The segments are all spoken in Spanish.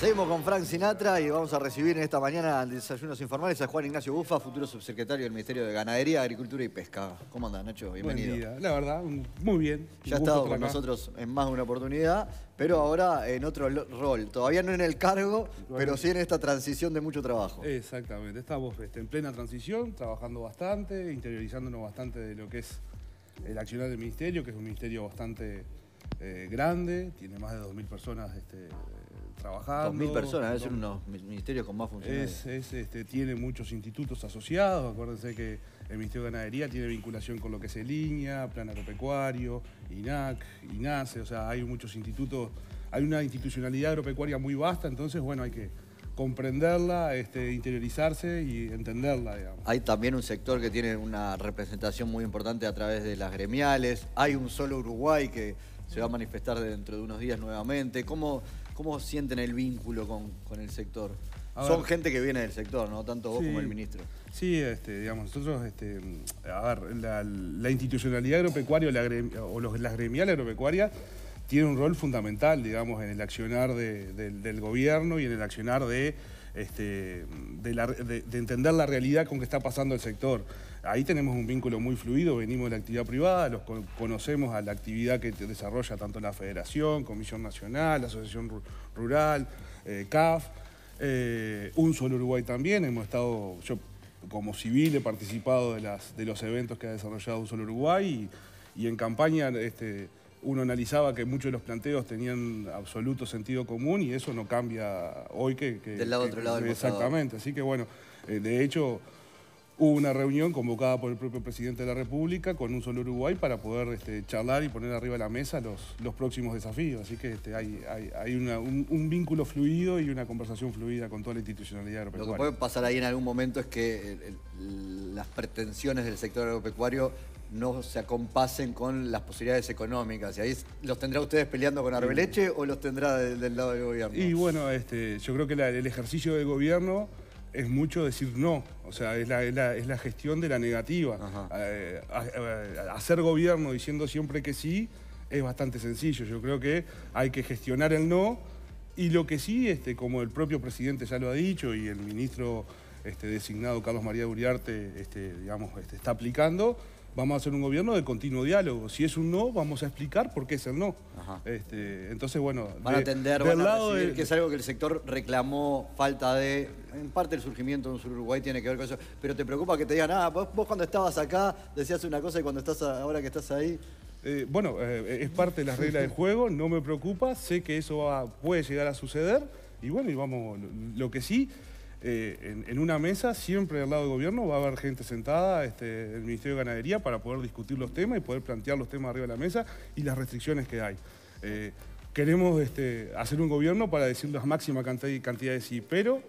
Seguimos con Frank Sinatra y vamos a recibir en esta mañana en Desayunos Informales a Juan Ignacio Bufa, futuro subsecretario del Ministerio de Ganadería, Agricultura y Pesca. ¿Cómo andas, Nacho? Bienvenido. Buen día. La verdad, muy bien. Ya ha estado con acá. nosotros en más de una oportunidad, pero ahora en otro rol. Todavía no en el cargo, pero sí en esta transición de mucho trabajo. Exactamente. Estamos este, en plena transición, trabajando bastante, interiorizándonos bastante de lo que es el accionar del ministerio, que es un ministerio bastante eh, grande, tiene más de 2.000 personas este, trabajando. 2.000 personas, debe ser uno de los ministerios con más funcionarios. Es, es, este, tiene muchos institutos asociados. Acuérdense que el Ministerio de Ganadería tiene vinculación con lo que es el INIA, Plan Agropecuario, INAC, INACE, o sea, hay muchos institutos, hay una institucionalidad agropecuaria muy vasta, entonces, bueno, hay que comprenderla, este, interiorizarse y entenderla, digamos. Hay también un sector que tiene una representación muy importante a través de las gremiales. Hay un solo Uruguay que se va a manifestar dentro de unos días nuevamente. ¿Cómo, cómo sienten el vínculo con, con el sector? A Son ver. gente que viene del sector, ¿no? Tanto vos Sí. como el ministro. Sí, este, digamos, nosotros, este, a ver, la, la institucionalidad agropecuaria o, la o los- las gremiales agropecuarias tiene un rol fundamental, digamos, en el accionar de- del- del gobierno y en el accionar de, este, la- de- de entender la realidad con que está pasando el sector. Ahí tenemos un vínculo muy fluido, venimos de la actividad privada, los con- conocemos a la actividad que desarrolla tanto la Federación, Comisión Nacional, Asociación Ru- Rural, eh, CAF. Eh, un solo Uruguay también, hemos estado, yo como civil he participado de, las, de los eventos que ha desarrollado Un Solo Uruguay y, y en campaña este, uno analizaba que muchos de los planteos tenían absoluto sentido común y eso no cambia hoy que... que- Del lado que- otro lado del mostrador. Exactamente, así que bueno, eh, de hecho hubo una reunión convocada por el propio presidente de la República con Un Solo Uruguay para poder este, charlar y poner arriba de la mesa los, los próximos desafíos, así que este, hay, hay, hay una- un, un vínculo fluido y una conversación fluida con toda la institucionalidad Lo que agropecuaria. puede pasar ahí en algún momento es que el- el- las pretensiones del sector agropecuario no se acompasen con las posibilidades económicas. ¿Y ahí los tendrá ustedes peleando con Arbeleche o los tendrá del, del lado del gobierno? Y bueno, este, yo creo que la- el ejercicio del gobierno es mucho decir no, o sea, es la, es la- es la gestión de la negativa. Eh, a- a- hacer gobierno diciendo siempre que sí es bastante sencillo. Yo creo que hay que gestionar el no y lo que sí, este, como el propio presidente ya lo ha dicho y el ministro este, designado Carlos María Uriarte este, digamos, este, está aplicando, vamos a hacer un gobierno de continuo diálogo. Si es un no, vamos a explicar por qué es el no. Este, entonces, bueno, Van a de- atender, del van a lado de- que es algo que el sector reclamó, falta de... En parte el surgimiento de un sur Uruguay tiene que ver con eso, pero te preocupa que te digan, ah, vos, vos cuando estabas acá decías una cosa y cuando estás ahora que estás ahí... Eh, bueno, eh, es parte de las reglas del juego, no me preocupa, sé que eso va- puede llegar a suceder y bueno, y vamos, lo, lo que sí, eh, en, una mesa siempre al lado del gobierno va a haber gente sentada, este, el Ministerio de Ganadería, para poder discutir los temas y poder plantear los temas arriba de la mesa y las restricciones que hay. Eh, queremos este, hacer un gobierno para decir la máxima cantidad, cantidad de sí, pero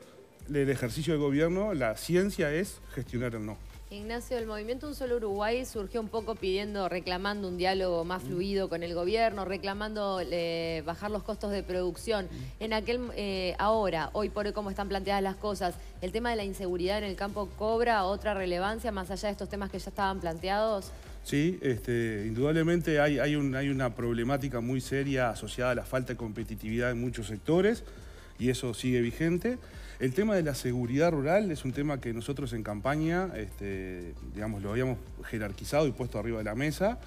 el ejercicio del gobierno, la ciencia es gestionar el no. Ignacio, el movimiento Un Solo Uruguay surgió un poco pidiendo, reclamando un diálogo más fluido con el gobierno, reclamando eh, bajar los costos de producción. En aquel, eh, ahora, hoy por hoy, como están planteadas las cosas, el tema de la inseguridad en el campo cobra otra relevancia más allá de estos temas que ya estaban planteados. Sí, este, indudablemente hay, hay, un- hay una problemática muy seria asociada a la falta de competitividad en muchos sectores y eso sigue vigente. El tema de la seguridad rural es un tema que nosotros en campaña, este, digamos, lo habíamos jerarquizado y puesto arriba de la mesa.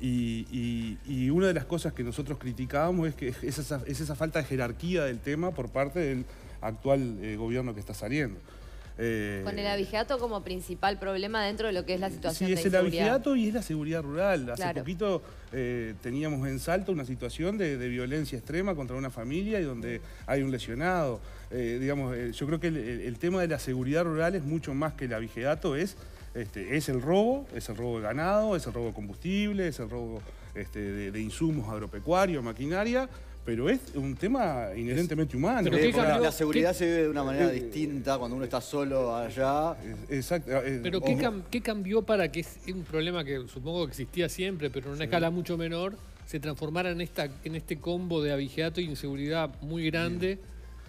Y, una de las cosas que nosotros criticábamos es que es esa falta de jerarquía del tema por parte del actual eh, gobierno que está saliendo. Eh, Con el abigeato como principal problema dentro de lo que es la situación Sí, de es el abigeato y es la seguridad rural. Hace Claro. poquito eh, teníamos en Salta una situación de, de violencia extrema contra una familia y donde hay un lesionado. Eh, digamos, yo creo que el tema de la seguridad rural es mucho más que el abigeato, es, este, es el robo, es el robo de ganado, es el robo de combustible, es el robo este, de, de insumos agropecuarios, maquinaria, pero es un tema inherentemente humano. Pero Eh, la seguridad ¿Qué- se vive de una manera Eh, distinta cuando uno está solo allá. Es- Exacto. eh, Pero ¿qué, o- cam- qué cambió para que es un problema que supongo que existía siempre, pero en una escala mucho menor, se transformara en, esta, en este combo de abigeato y inseguridad muy grande?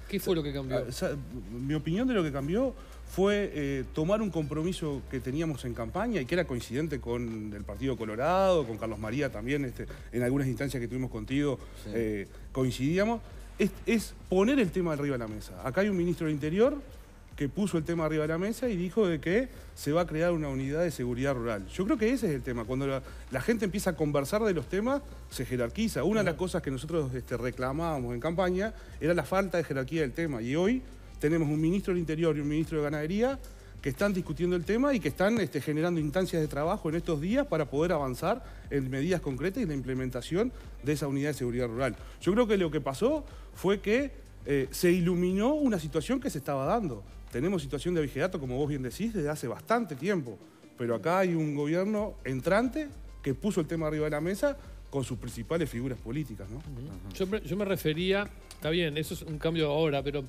¿Qué fue lo que cambió? Ah, Mi opinión de lo que cambió fue eh, tomar un compromiso que teníamos en campaña y que era coincidente con el Partido Colorado, con Carlos María también, este, en algunas instancias que tuvimos contigo Sí. eh, coincidíamos, es, es poner el tema arriba de la mesa. Acá hay un ministro del Interior que puso el tema arriba de la mesa y dijo de que se va a crear una unidad de seguridad rural. Yo creo que ese es el tema. Cuando la, la gente empieza a conversar de los temas, se jerarquiza. Una de las cosas que nosotros este, reclamábamos en campaña era la falta de jerarquía del tema. Y hoy tenemos un ministro del Interior y un ministro de Ganadería que están discutiendo el tema y que están este, generando instancias de trabajo en estos días para poder avanzar en medidas concretas y la implementación de esa unidad de seguridad rural. Yo creo que lo que pasó fue que eh, se iluminó una situación que se estaba dando. Tenemos situación de abigeato, como vos bien decís, desde hace bastante tiempo, pero acá hay un gobierno entrante que puso el tema arriba de la mesa con sus principales figuras políticas. ¿no? Yo yo me refería, está bien, eso es un cambio ahora, pero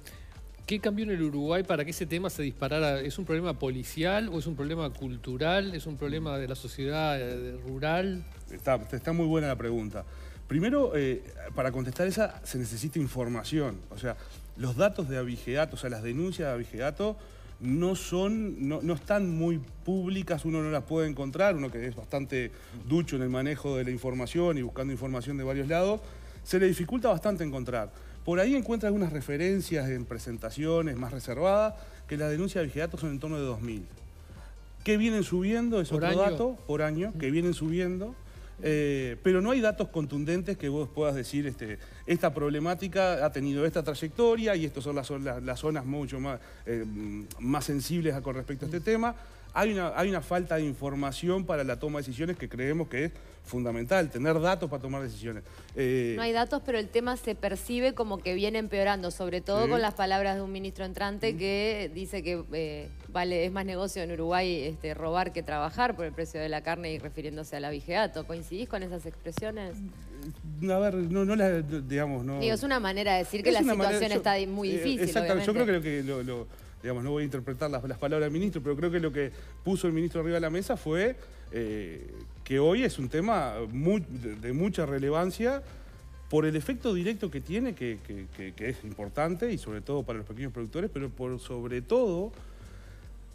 ¿qué cambió en el Uruguay para que ese tema se disparara? ¿Es un problema policial o es un problema cultural? ¿Es un problema de la sociedad eh, rural? Está, está muy buena la pregunta. Primero, eh, para contestar esa se necesita información. O sea, los datos de abigeato, o sea, las denuncias de abigeato no son, no, no están muy públicas, uno no las puede encontrar, uno que es bastante ducho en el manejo de la información y buscando información de varios lados, se le dificulta bastante encontrar. Por ahí encuentra algunas referencias en presentaciones más reservadas, que las denuncias de abigeato son en torno de 2.000. ¿Qué vienen subiendo? Es ¿Por otro año? dato, por año, que vienen subiendo. Eh, pero no hay datos contundentes que vos puedas decir, este, esta problemática ha tenido esta trayectoria y estas son las, las- las zonas mucho más, eh, más sensibles con respecto a este tema. Hay una, hay una falta de información para la toma de decisiones que creemos que es fundamental, tener datos para tomar decisiones. Eh, No hay datos, pero el tema se percibe como que viene empeorando, sobre todo Sí. con las palabras de un ministro entrante que dice que eh, vale es más negocio en Uruguay este, robar que trabajar por el precio de la carne y refiriéndose al abigeato. ¿Coincidís con esas expresiones? a ver, no, no la, digamos, no... Digo, es una manera de decir que Es la situación manera- yo- está muy eh, difícil. Exactamente, yo creo obviamente. que lo que, lo- lo- digamos, no voy a interpretar las, palabras del ministro, pero creo que lo que puso el ministro arriba de la mesa fue eh, que hoy es un tema de, mucha relevancia por el efecto directo que tiene, que, es importante y sobre todo para los pequeños productores, pero por sobre todo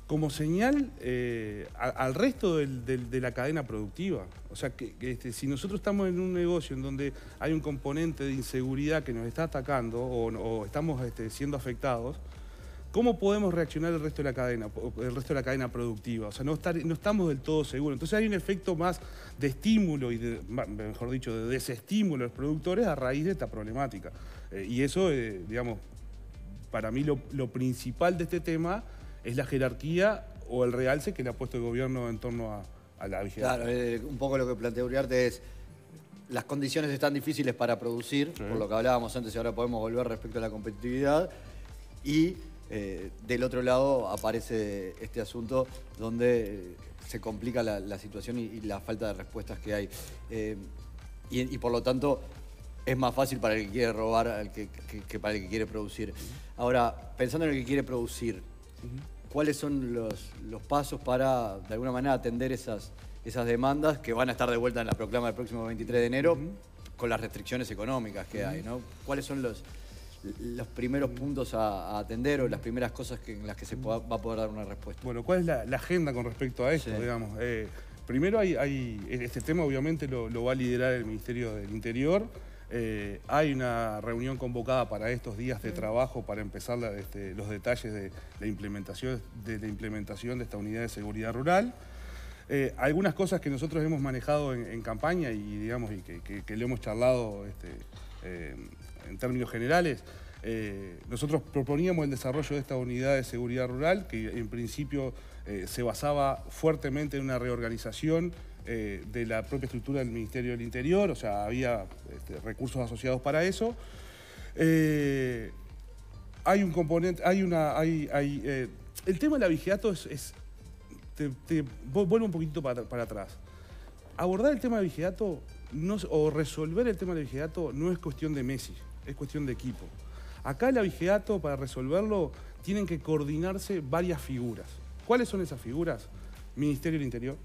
como señal eh, al resto de la cadena productiva. O sea, que, este, si nosotros estamos en un negocio en donde hay un componente de inseguridad que nos está atacando o, o estamos este, siendo afectados, ¿cómo podemos reaccionar el resto de la cadena, el resto de la cadena productiva? O sea, no, estar- no estamos del todo seguros. Entonces hay un efecto más de estímulo y, de, mejor dicho, de desestímulo a los productores a raíz de esta problemática. Eh, y eso, eh, digamos, para mí lo, lo principal de este tema es la jerarquía o el realce que le ha puesto el gobierno en torno a, a la vigilancia. Claro, eh, un poco lo que plantea Uriarte es, las condiciones están difíciles para producir, por lo que hablábamos antes y ahora podemos volver respecto a la competitividad, y eh, del otro lado aparece este asunto donde eh, se complica la, la situación y, y la falta de respuestas que hay. Eh, y, y por lo tanto es más fácil para el que quiere robar al que, que- que para el que quiere producir. Ahora, pensando en el que quiere producir, ¿cuáles son los, los pasos para, de alguna manera, atender esas, esas demandas que van a estar de vuelta en la proclama del próximo 23 de enero con las restricciones económicas que hay? ¿no? ¿Cuáles son los, los primeros puntos a, a atender o las primeras cosas que- en las que se pueda- va a poder dar una respuesta? Bueno, ¿cuál es la, la agenda con respecto a esto, Sí. digamos? Eh, primero hay, hay- este tema obviamente lo, lo va a liderar el Ministerio del Interior. Eh, hay una reunión convocada para estos días de trabajo para empezar la- este, los detalles de la implementación de la implementación de esta unidad de seguridad rural. Eh, algunas cosas que nosotros hemos manejado en, en campaña y digamos y que, que- que lo hemos charlado este, eh, en términos generales. eh, nosotros proponíamos el desarrollo de esta unidad de seguridad rural que en principio eh, se basaba fuertemente en una reorganización eh, de la propia estructura del Ministerio del Interior, o sea, había este, recursos asociados para eso. Hay un componente, hay una, hay, el tema del abigeato es, es- te, te- vu- vuelvo un poquito para, para atrás. Abordar el tema del vigilato no o resolver el tema del vigilato no es cuestión de Messi, es cuestión de equipo. Acá el vigilato, para resolverlo, tienen que coordinarse varias figuras. ¿Cuáles son esas figuras? Ministerio del Interior,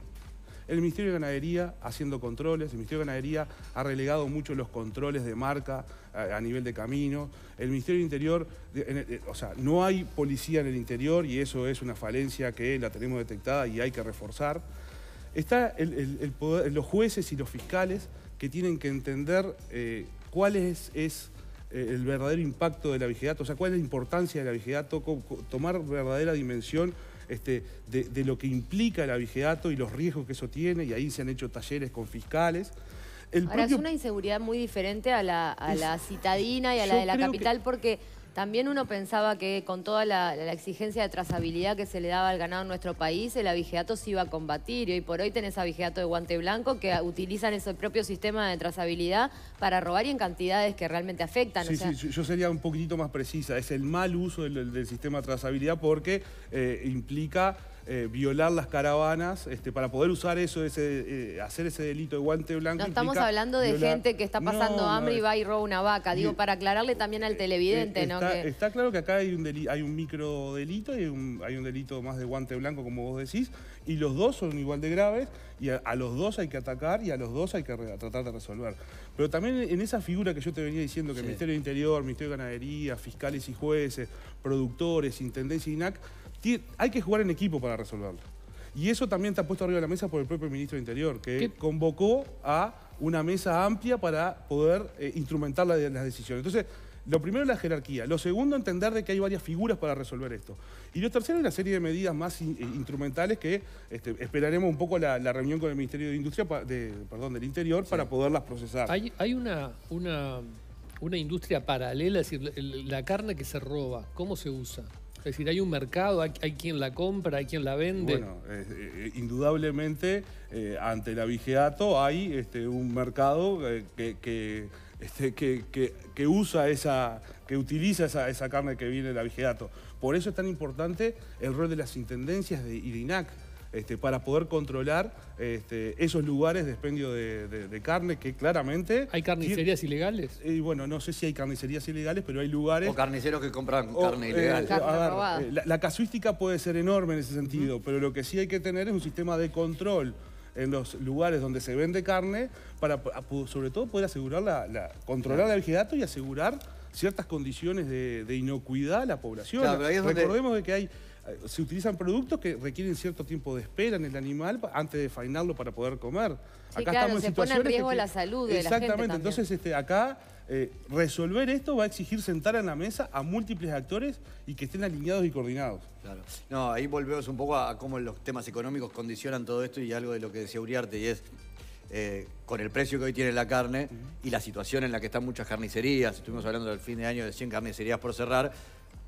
el Ministerio de Ganadería haciendo controles, el Ministerio de Ganadería ha relegado mucho los controles de marca a, a nivel de camino, el Ministerio del Interior, eh, o sea, no hay policía en el interior y eso es una falencia que la tenemos detectada y hay que reforzar. Está el- poder- los jueces y los fiscales que tienen que entender eh, cuál es, es, eh, el verdadero impacto del abigeato, o sea, cuál es la importancia del abigeato, tomar verdadera dimensión este, de, lo que implica el abigeato y los riesgos que eso tiene, y ahí se han hecho talleres con fiscales. Ahora, es una inseguridad muy diferente a la, citadina y a la de la capital, porque también uno pensaba que con toda la, exigencia de trazabilidad que se le daba al ganado en nuestro país, el abigeato se iba a combatir. Y hoy por hoy tenés abigeato de guante blanco que utilizan ese propio sistema de trazabilidad para robar y en cantidades que realmente afectan. Sí, sí, yo sería un poquitito más precisa. Es el mal uso del, sistema de trazabilidad porque eh, implica eh, violar las caravanas este, para poder usar eso, ese, eh, hacer ese delito de guante blanco. No estamos hablando de gente que está pasando hambre y va y roba una vaca. Digo, para aclararle también al televidente, ¿no? Está, claro que acá hay un, hay un micro delito y hay un delito más de guante blanco, como vos decís, y los dos son igual de graves y a, los dos hay que atacar y a los dos hay que tratar de resolver. Pero también en esa figura que yo te venía diciendo, que el Ministerio de Interior, Ministerio de Ganadería, fiscales y jueces, productores, Intendencia y INAC, hay que jugar en equipo para resolverlo. Y eso también está puesto arriba de la mesa por el propio ministro de Interior, que convocó a una mesa amplia para poder eh, instrumentar las, decisiones. Entonces, lo primero es la jerarquía. Lo segundo, entender de que hay varias figuras para resolver esto. Y lo tercero es una serie de medidas más eh, instrumentales que este, esperaremos un poco la, reunión con el Ministerio de Industria, perdón, del Interior, para poderlas procesar. Hay, hay una, una, una industria paralela, es decir, la carne que se roba, ¿cómo se usa? Es decir, hay un mercado, hay, quien la compra, hay quien la vende. Bueno, eh, eh, indudablemente eh, ante el abigeato hay este, un mercado este, que, que, usa esa, que utiliza esa, carne que viene del abigeato. Por eso es tan importante el rol de las intendencias de IRINAC este, para poder controlar este, esos lugares de expendio de, carne que claramente... ¿Hay carnicerías ilegales? Y bueno, no sé si hay carnicerías ilegales, pero hay lugares... O carniceros que compran carne eh, ilegal. Eh, la, casuística puede ser enorme en ese sentido, pero lo que sí hay que tener es un sistema de control en los lugares donde se vende carne para, sobre todo, poder asegurar la, controlar el vigilato y asegurar ciertas condiciones de, inocuidad a la población. Recordemos de que hay se utilizan productos que requieren cierto tiempo de espera en el animal antes de faenarlo para poder comer. acá estamos se en pone en riesgo la salud de Exactamente, la gente entonces este, acá eh, resolver esto va a exigir sentar en la mesa a múltiples actores y que estén alineados y coordinados. Claro. No, ahí volvemos un poco a, cómo los temas económicos condicionan todo esto y algo de lo que decía Uriarte y es eh, con el precio que hoy tiene la carne y la situación en la que están muchas carnicerías, estuvimos hablando del fin de año de 100 carnicerías por cerrar,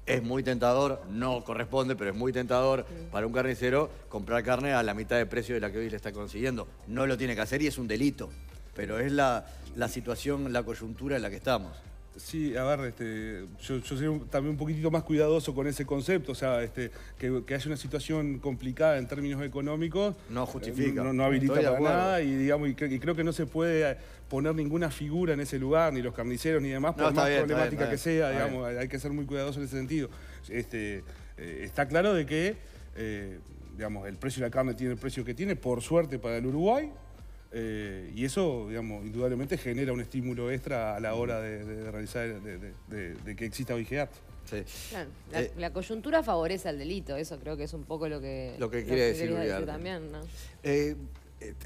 es muy tentador, no corresponde, pero es muy tentador para un carnicero comprar carne a la mitad de precio de la que hoy le está consiguiendo. No lo tiene que hacer y es un delito, pero es la, la situación, la coyuntura en la que estamos. Sí, a ver, este, yo, soy también un poquitito más cuidadoso con ese concepto, o sea, este, que, haya una situación complicada en términos económicos. No justifica. no, habilita para nada y, digamos, y, creo que no se puede poner ninguna figura en ese lugar, ni los carniceros ni demás, por más problemática que sea, digamos, hay que ser muy cuidadoso en ese sentido. Este, eh, está claro de que, eh, digamos, el precio de la carne tiene el precio que tiene, por suerte para el Uruguay, eh, y eso, digamos, indudablemente genera un estímulo extra a la hora de, realizar, de, que exista. Sí. Eh, la, coyuntura favorece al delito, eso creo que es un poco lo que, lo que quiere decir, también. ¿no? Eh,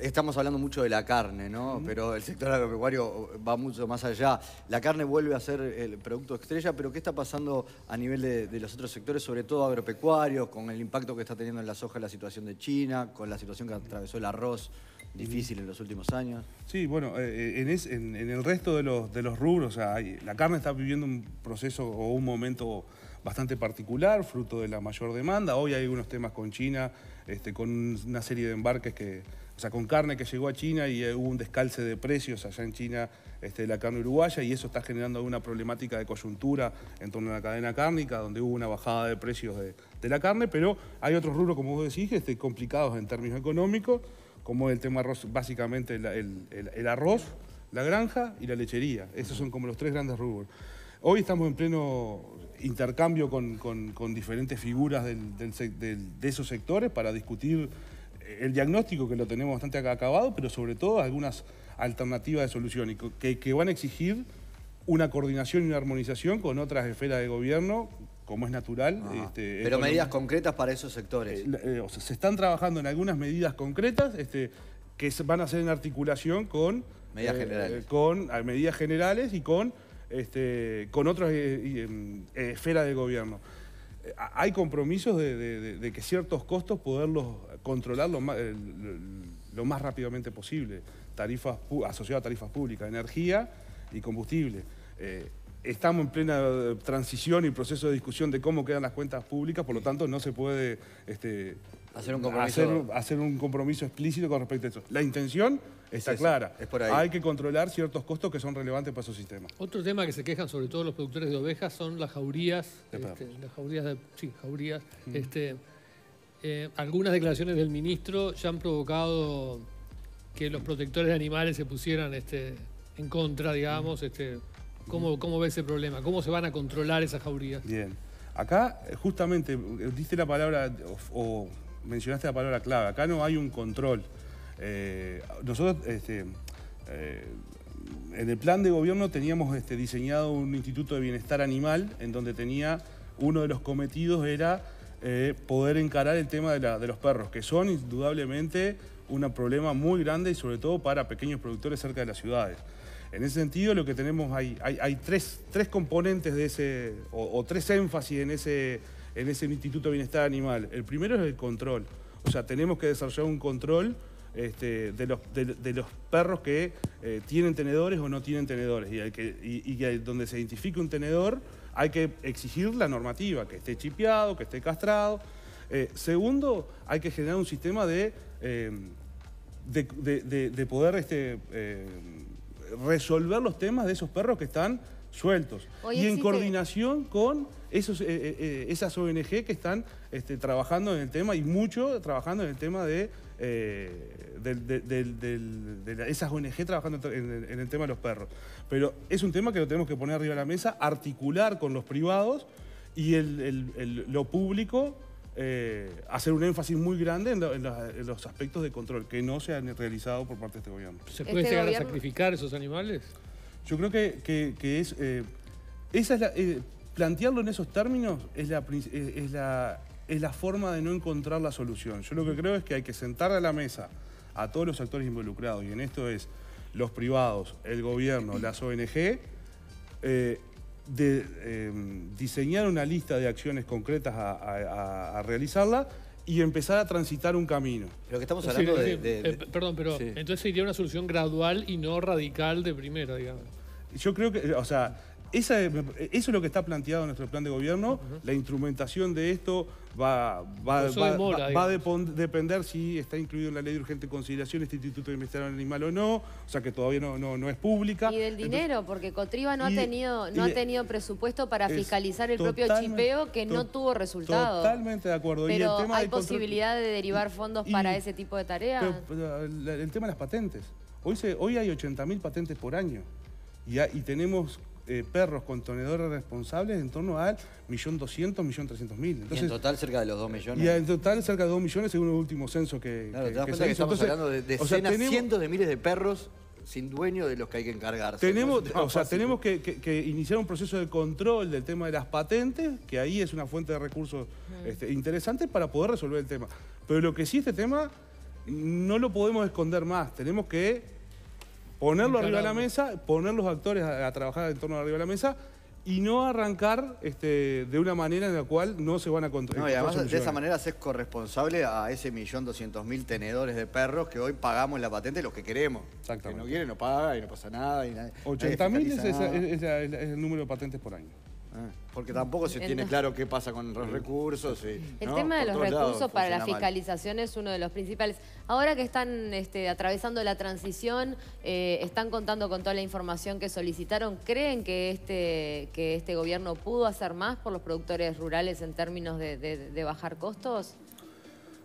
estamos hablando mucho de la carne, ¿no? Pero el sector agropecuario va mucho más allá. La carne vuelve a ser el producto estrella, pero ¿qué está pasando a nivel de, los otros sectores, sobre todo agropecuarios, con el impacto que está teniendo en la soja la situación de China, con la situación que atravesó el arroz? Difícil en los últimos años. Sí, bueno, eh, eh, en, el resto de los, de los rubros, o sea, la carne está viviendo un proceso o un momento bastante particular, fruto de la mayor demanda. Hoy hay unos temas con China, este, con una serie de embarques que, o sea, con carne que llegó a China y hubo un descalce de precios allá en China este, de la carne uruguaya y eso está generando una problemática de coyuntura en torno a la cadena cárnica, donde hubo una bajada de precios de, la carne, pero hay otros rubros, como vos decís, este, complicados en términos económicos como el tema arroz, básicamente el, arroz, la granja y la lechería. Esos son como los tres grandes rubros. Hoy estamos en pleno intercambio con, diferentes figuras de esos sectores para discutir el diagnóstico que lo tenemos bastante acabado, pero sobre todo algunas alternativas de solución y que van a exigir una coordinación y una armonización con otras esferas de gobierno como es natural. Este, Pero medidas concretas para esos sectores. Eh, eh, se están trabajando en algunas medidas concretas este, que van a ser en articulación con medidas eh, generales, con medidas generales y con este, con otras em, esferas del gobierno. Hay compromisos de, que ciertos costos poderlos controlar lo más, lo más rápidamente posible, tarifas asociadas a tarifas públicas, energía y combustible. Estamos en plena transición y proceso de discusión de cómo quedan las cuentas públicas, por lo tanto no se puede este, hacer, un compromiso. hacer un compromiso explícito con respecto a eso. La intención Está clara. Hay que controlar ciertos costos que son relevantes para su sistema. Otro tema que se quejan sobre todo los productores de ovejas son las jaurías. Este, las jaurías de, sí, jaurías. Mm. Este, eh, algunas declaraciones del ministro ya han provocado que los protectores de animales se pusieran este, en contra, digamos. Este, ¿cómo, ¿Cómo ve ese problema? ¿Cómo se van a controlar esas jaurías? Bien. Acá, eh, justamente, eh, diste la palabra, o mencionaste la palabra clave, acá no hay un control. Eh, nosotros, este, en el plan de gobierno teníamos este, diseñado un instituto de bienestar animal en donde tenía uno de los cometidos era poder encarar el tema de, los perros, que son indudablemente un problema muy grande y sobre todo para pequeños productores cerca de las ciudades. En ese sentido, lo que tenemos, hay, hay, tres, tres, componentes de ese, o, tres énfasis en ese, en ese Instituto de Bienestar Animal. El primero es el control. O sea, tenemos que desarrollar un control este, de, los, de, los, perros que eh, tienen tenedores o no tienen tenedores. Y, que, y, donde se identifique un tenedor hay que exigir la normativa, que esté chipeado, que esté castrado. Eh, segundo, hay que generar un sistema de, eh, de, poder este, resolver los temas de esos perros que están sueltos. y en coordinación con esos, esas ONG que están este, trabajando en el tema y mucho trabajando en el tema de eh, de esas ONG trabajando en, el tema de los perros. Pero es un tema que lo tenemos que poner arriba de la mesa, articular con los privados y lo público eh, hacer un énfasis muy grande en, los aspectos de control que no se han realizado por parte de este gobierno. ¿Se puede este llegar a sacrificar esos animales? Yo creo que, es... Eh, esa es plantearlo en esos términos es la, es la es la forma de no encontrar la solución. Yo lo que creo es que hay que sentar a la mesa a todos los actores involucrados, y en esto es los privados, el gobierno, las ONG, eh, de eh, diseñar una lista de acciones concretas a, realizarla y empezar a transitar un camino. Pero que estamos hablando de, eh, perdón, pero entonces sería una solución gradual y no radical de primera, digamos. Yo creo que, o sea, eso es lo que está planteado en nuestro plan de gobierno. La instrumentación de esto va, va, a depender si está incluido en la ley de urgente consideración este Instituto de Investigación Animal o no, o sea que todavía no, no, es pública. Y del dinero, porque Cotriba no, ha tenido, no ha tenido presupuesto para fiscalizar el propio chipeo que no tuvo resultado. Totalmente de acuerdo. Pero ¿hay posibilidad de derivar fondos para ese tipo de tareas? el tema de las patentes. Hoy, se, hoy hay 80.000 patentes por año y, y tenemos eh, perros con tenedores responsables en torno al 1.200.000, 1.300.000. Y en total cerca de los 2 millones. Y en total cerca de 2 millones según el último censo que, claro, te das cuenta que estamos hablando de decenas, cientos de miles de perros sin dueño de los que hay que encargarse. Tenemos, o sea, tenemos que, iniciar un proceso de control del tema de las patentes, que ahí es una fuente de recursos este, interesante para poder resolver el tema. Pero lo que sí este tema no lo podemos esconder más. Tenemos que ponerlo arriba de la mesa, poner los actores a, trabajar en torno arriba de la mesa y no arrancar este, de una manera en la cual no se van a controlar. No, y además de esa manera se es corresponsable a ese millón doscientos mil tenedores de perros que hoy pagamos la patente los que queremos. Exactamente. Que no quiere no paga y no pasa nada. Y 80.000 es, es el número de patentes por año. Ah, porque tampoco se tiene claro qué pasa con los recursos. el tema de los recursos para la fiscalización es uno de los principales. Ahora que están este, atravesando la transición, eh, están contando con toda la información que solicitaron. ¿Creen que este, que este gobierno pudo hacer más por los productores rurales en términos de, bajar costos?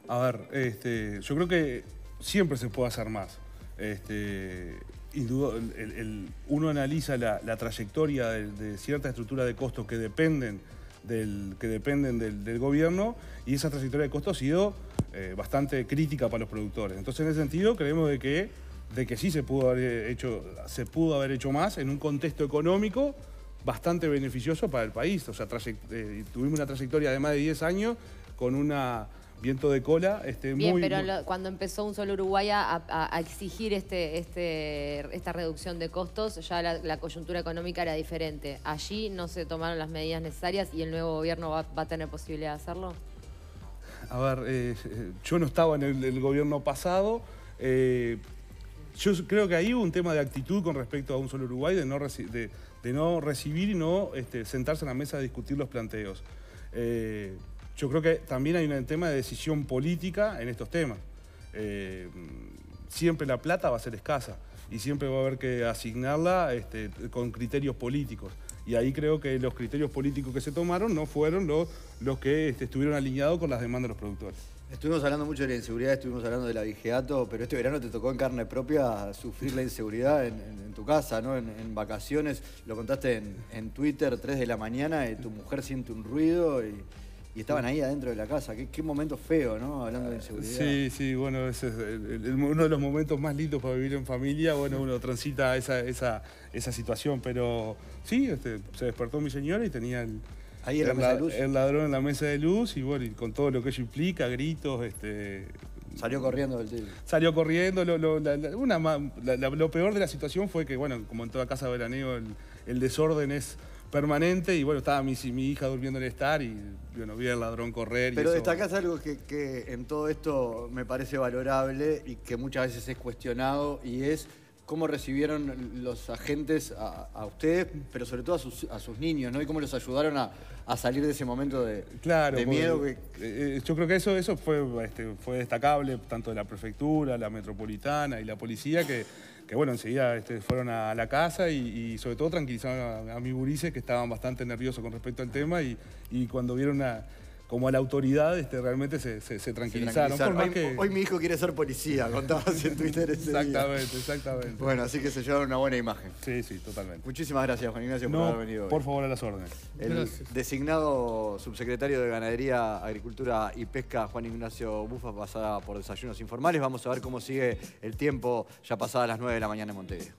A ver, este, yo creo que siempre se puede hacer más. Este, uno analiza la, trayectoria de, cierta estructura de costos que dependen del, que dependen del, gobierno y esa trayectoria de costos ha sido eh, bastante crítica para los productores. Entonces, en ese sentido, creemos de que, de que sí se pudo, haber hecho, se pudo haber hecho más en un contexto económico bastante beneficioso para el país. O sea, eh, tuvimos una trayectoria de más de 10 años con una viento de cola. Este, Bien, muy, pero muy- lo- cuando empezó un solo Uruguay a, a- a exigir este, este, esta reducción de costos, ya la, la coyuntura económica era diferente. Allí no se tomaron las medidas necesarias y el nuevo gobierno va, va a tener posibilidad de hacerlo. A ver, eh, eh, yo no estaba en el, el gobierno pasado. eh, yo creo que ahí hubo un tema de actitud con respecto a un solo Uruguay, de no, de, de no recibir y no este, sentarse en la mesa a discutir los planteos. Eh, yo creo que también hay un tema de decisión política en estos temas. Eh, siempre la plata va a ser escasa y siempre va a haber que asignarla este, con criterios políticos. Y ahí creo que los criterios políticos que se tomaron no fueron los, que este, estuvieron alineados con las demandas de los productores. Estuvimos hablando mucho de la inseguridad, estuvimos hablando del abigeato, pero este verano te tocó en carne propia sufrir la inseguridad en, tu casa, ¿no? En, en vacaciones. Lo contaste en, en Twitter, 3 de la mañana, y tu mujer siente un ruido y, y estaban ahí adentro de la casa. Qué, qué momento feo, ¿no? Hablando de inseguridad. Sí, sí, bueno, ese es el- el- uno de los momentos más lindos para vivir en familia. Bueno, uno transita esa, esa, esa situación, pero sí, este, se despertó mi señora y tenía el, Ahí en la el mesa de la- luz. el ladrón en la mesa de luz y bueno, y con todo lo que ello implica, gritos, este, Salió corriendo del tiro. salió corriendo. Lo, lo- la- la- una ma- la- la- lo peor de la situación fue que, bueno, como en toda casa de veraneo, el, el desorden es permanente y bueno, estaba mi, mi hija durmiendo en el estar y bueno, vi al ladrón correr. y Pero eso- destacás algo que, que en todo esto me parece valorable y que muchas veces es cuestionado y es cómo recibieron los agentes a, a ustedes, pero sobre todo a sus, a sus niños, ¿no? Y cómo los ayudaron a, a salir de ese momento de, Claro, de porque, miedo que, eh, eh, yo creo que eso, eso fue, este, fue destacable, tanto de la prefectura, la metropolitana y la policía, que, que bueno, enseguida este, fueron a la casa y, y sobre todo tranquilizaron a, mis gurises que estaban bastante nerviosos con respecto al tema y, y cuando vieron a, como a la autoridad este, realmente se, se- se se tranquilizaron. por Hoy, que- hoy mi hijo quiere ser policía, contabas en Twitter ese día. Exactamente, exactamente. Bueno, así que se llevaron una buena imagen. Sí, sí, totalmente. Muchísimas gracias, Juan Ignacio, por haber venido hoy. por favor, a las órdenes. El Gracias. designado subsecretario de Ganadería, Agricultura y Pesca, Juan Ignacio Bufa, pasada por Desayunos Informales. Vamos a ver cómo sigue el tiempo ya pasadas las 9 de la mañana en Montevideo.